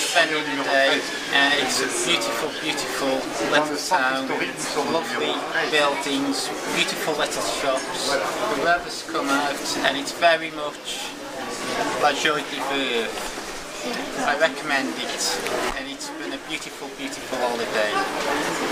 spending the day. Uh, it's a beautiful, beautiful little town, lovely buildings, beautiful little shops. The weather's come out and it's very much la joie de vivre. I recommend it and it's been a beautiful, beautiful holiday.